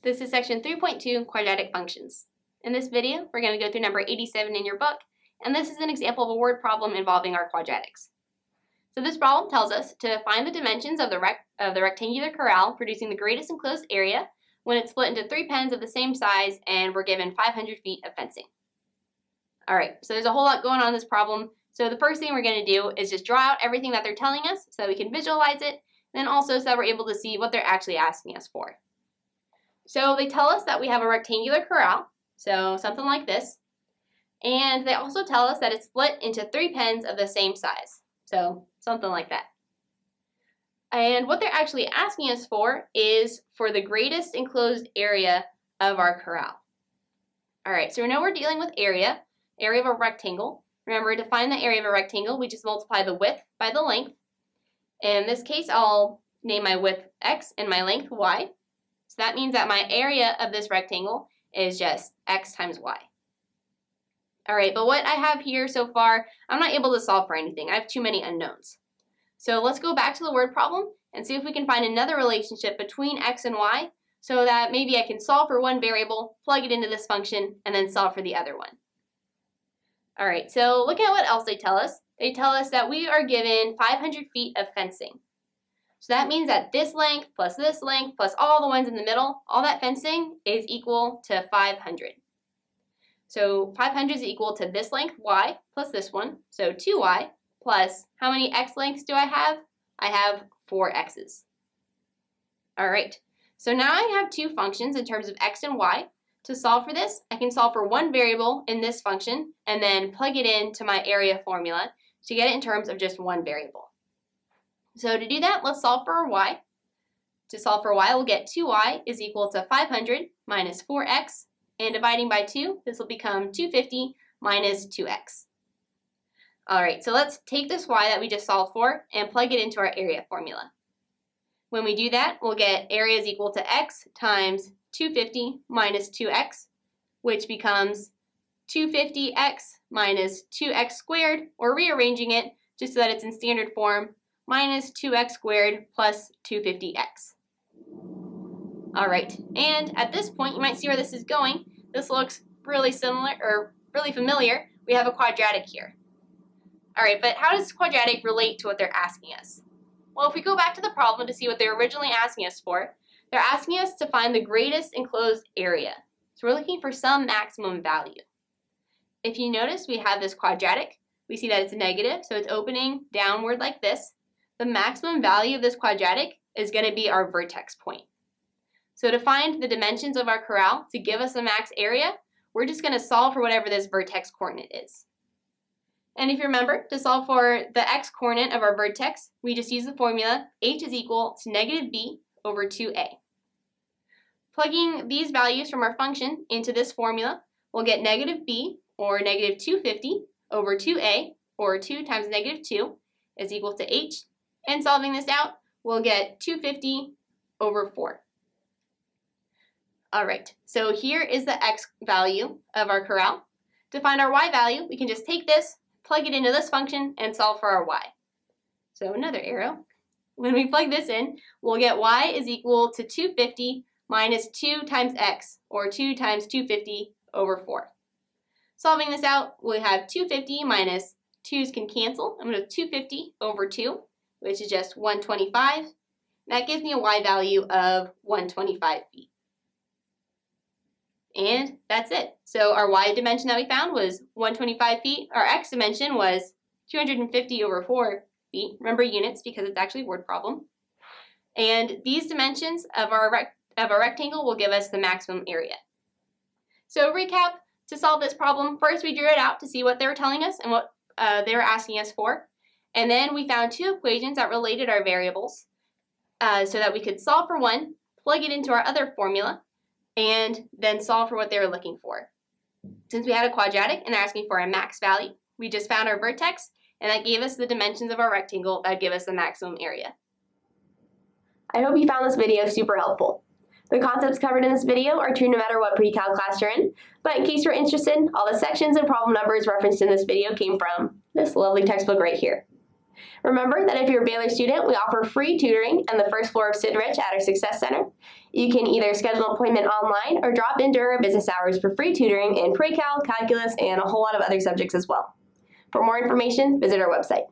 This is section 3.2, quadratic functions. In this video, we're going to go through number 87 in your book, and this is an example of a word problem involving our quadratics. So this problem tells us to find the dimensions of the, of the rectangular corral producing the greatest enclosed area when it's split into three pens of the same size and we're given 500 feet of fencing. Alright, so there's a whole lot going on in this problem. So the first thing we're going to do is just draw out everything that they're telling us so that we can visualize it, then also so that we're able to see what they're actually asking us for. So they tell us that we have a rectangular corral, so something like this. And they also tell us that it's split into three pens of the same size, so something like that. And what they're actually asking us for is for the greatest enclosed area of our corral. All right, so we know we're dealing with area, area of a rectangle. Remember, to find the area of a rectangle, we just multiply the width by the length. In this case, I'll name my width x and my length y. That means that my area of this rectangle is just x times y. All right, but what I have here so far, I'm not able to solve for anything. I have too many unknowns. So let's go back to the word problem and see if we can find another relationship between x and y so that maybe I can solve for one variable, plug it into this function, and then solve for the other one. All right, so look at what else they tell us. They tell us that we are given 500 feet of fencing. So that means that this length plus this length plus all the ones in the middle, all that fencing is equal to 500. So 500 is equal to this length, y, plus this one, so 2y, plus how many x lengths do I have? I have 4 x's. All right, so now I have two functions in terms of x and y. To solve for this, I can solve for one variable in this function and then plug it into my area formula to get it in terms of just one variable. So to do that, let's solve for y. To solve for y, we'll get 2y is equal to 500 minus 4x, and dividing by 2, this will become 250 minus 2x. All right, so let's take this y that we just solved for and plug it into our area formula. When we do that, we'll get area is equal to x times 250 minus 2x, which becomes 250x minus 2x squared, or rearranging it just so that it's in standard form, minus 2x squared plus 250x. All right, and at this point, you might see where this is going. This looks really similar, or really familiar. We have a quadratic here. All right, but how does quadratic relate to what they're asking us? Well, if we go back to the problem to see what they're originally asking us for, they're asking us to find the greatest enclosed area. So we're looking for some maximum value. If you notice, we have this quadratic. We see that it's negative, so it's opening downward like this the maximum value of this quadratic is going to be our vertex point. So to find the dimensions of our corral to give us the max area, we're just going to solve for whatever this vertex coordinate is. And if you remember, to solve for the x coordinate of our vertex, we just use the formula h is equal to negative b over 2a. Plugging these values from our function into this formula, we'll get negative b, or negative 250, over 2a, or 2 times negative 2, is equal to h and solving this out, we'll get 250 over 4. All right, so here is the x value of our corral. To find our y value, we can just take this, plug it into this function, and solve for our y. So another arrow. When we plug this in, we'll get y is equal to 250 minus 2 times x, or 2 times 250 over 4. Solving this out, we have 250 minus 2's can cancel. I'm going to 250 over 2 which is just 125. That gives me a y value of 125 feet. And that's it. So our y dimension that we found was 125 feet. Our x dimension was 250 over 4 feet. Remember units because it's actually a word problem. And these dimensions of our, of our rectangle will give us the maximum area. So recap, to solve this problem, first we drew it out to see what they were telling us and what uh, they were asking us for. And then we found two equations that related our variables uh, so that we could solve for one, plug it into our other formula, and then solve for what they were looking for. Since we had a quadratic and they're asking for a max value, we just found our vertex, and that gave us the dimensions of our rectangle that give us the maximum area. I hope you found this video super helpful. The concepts covered in this video are true no matter what pre-cal class you're in, but in case you're interested, all the sections and problem numbers referenced in this video came from this lovely textbook right here. Remember that if you're a Baylor student, we offer free tutoring on the first floor of Sid Rich at our Success Center. You can either schedule an appointment online or drop in during our business hours for free tutoring in pre-cal, calculus, and a whole lot of other subjects as well. For more information, visit our website.